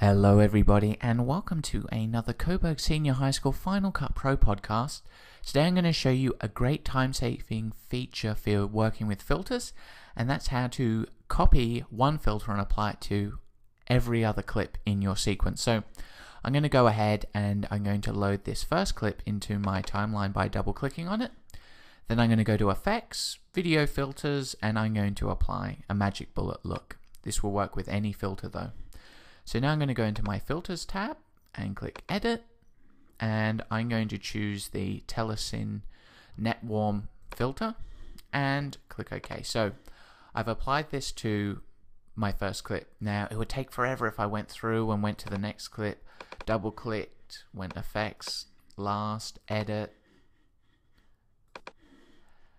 Hello, everybody, and welcome to another Coburg Senior High School Final Cut Pro podcast. Today, I'm going to show you a great time saving feature for working with filters, and that's how to copy one filter and apply it to every other clip in your sequence. So, I'm going to go ahead and I'm going to load this first clip into my timeline by double clicking on it. Then I'm going to go to Effects, Video Filters, and I'm going to apply a magic bullet look. This will work with any filter though. So now I'm going to go into my filters tab and click edit and I'm going to choose the Telecine net warm filter and click OK. So I've applied this to my first clip. Now it would take forever if I went through and went to the next clip, double clicked, went effects, last, edit.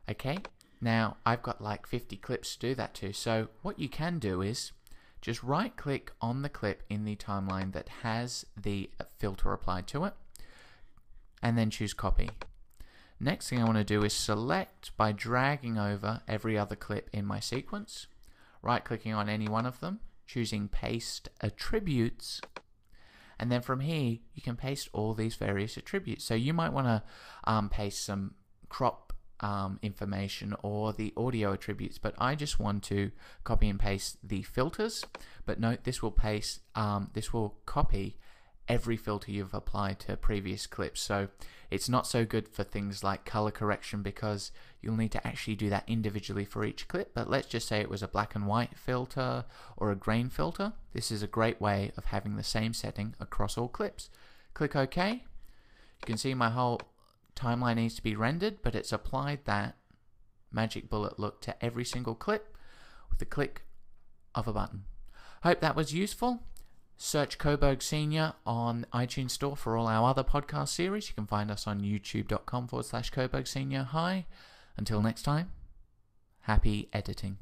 Okay, now I've got like 50 clips to do that to. So what you can do is just right click on the clip in the timeline that has the filter applied to it and then choose copy. Next thing I want to do is select by dragging over every other clip in my sequence, right clicking on any one of them, choosing paste attributes, and then from here you can paste all these various attributes. So you might want to um, paste some crop um, information or the audio attributes, but I just want to copy and paste the filters. But note this will paste, um, this will copy every filter you've applied to previous clips. So it's not so good for things like color correction because you'll need to actually do that individually for each clip. But let's just say it was a black and white filter or a grain filter. This is a great way of having the same setting across all clips. Click OK. You can see my whole timeline needs to be rendered, but it's applied that magic bullet look to every single clip with the click of a button. Hope that was useful. Search Coburg Senior on iTunes Store for all our other podcast series. You can find us on youtube.com forward slash Coburg Senior High. Until next time, happy editing.